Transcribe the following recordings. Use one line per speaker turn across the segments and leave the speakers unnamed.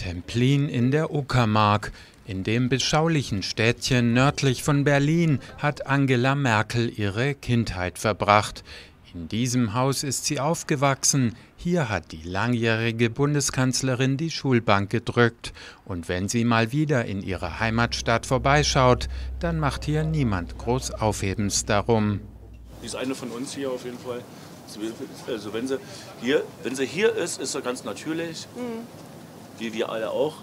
Templin in der Uckermark. In dem beschaulichen Städtchen nördlich von Berlin hat Angela Merkel ihre Kindheit verbracht. In diesem Haus ist sie aufgewachsen. Hier hat die langjährige Bundeskanzlerin die Schulbank gedrückt. Und wenn sie mal wieder in ihrer Heimatstadt vorbeischaut, dann macht hier niemand groß Aufhebens darum.
Sie ist eine von uns hier auf jeden Fall. Also wenn sie hier, wenn sie hier ist, ist sie ganz natürlich, mhm. Wie wir alle auch.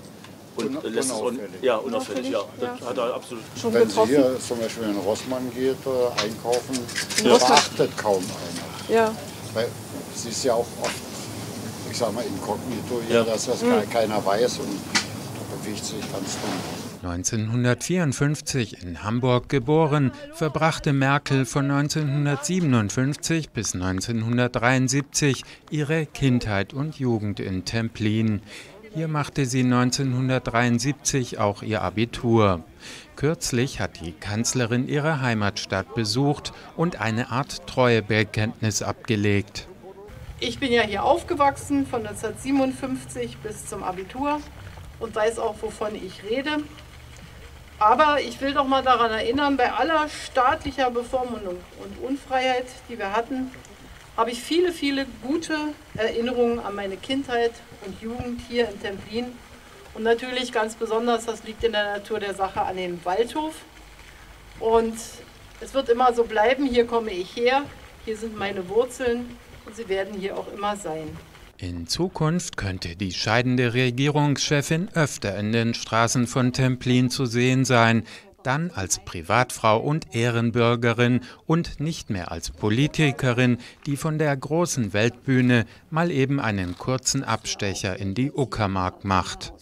Und Un lässt unauffällig. Es, ja, unauffällig, ja. ja.
hat er absolut. Schon Wenn getroffen? sie hier zum Beispiel in Rossmann geht, äh, einkaufen, ja. beachtet kaum einer. Ja. Weil sie ist ja auch oft, ich sag mal, inkognito hier, ja. dass das mhm. keiner weiß und da bewegt sich ganz normal.
1954 in Hamburg geboren, verbrachte Merkel von 1957 bis 1973 ihre Kindheit und Jugend in Templin. Hier machte sie 1973 auch ihr Abitur. Kürzlich hat die Kanzlerin ihre Heimatstadt besucht und eine Art Treuebekenntnis abgelegt.
Ich bin ja hier aufgewachsen von 1957 bis zum Abitur und weiß auch, wovon ich rede. Aber ich will doch mal daran erinnern, bei aller staatlicher Bevormundung und Unfreiheit, die wir hatten, habe ich viele, viele gute Erinnerungen an meine Kindheit und Jugend hier in Templin. Und natürlich ganz besonders, das liegt in der Natur der Sache, an den Waldhof. Und es wird immer so bleiben, hier komme ich her, hier sind meine Wurzeln und sie werden hier auch immer sein.
In Zukunft könnte die scheidende Regierungschefin öfter in den Straßen von Templin zu sehen sein, dann als Privatfrau und Ehrenbürgerin und nicht mehr als Politikerin, die von der großen Weltbühne mal eben einen kurzen Abstecher in die Uckermark macht.